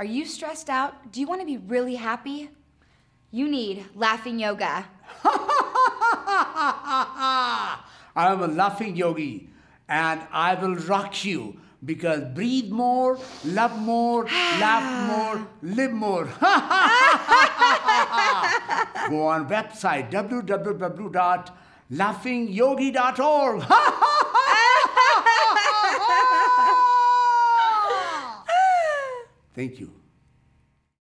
Are you stressed out? Do you want to be really happy? You need laughing yoga. I am a laughing yogi and I will rock you because breathe more, love more, laugh more, live more. Go on website www.laughingyogi.org. Thank you.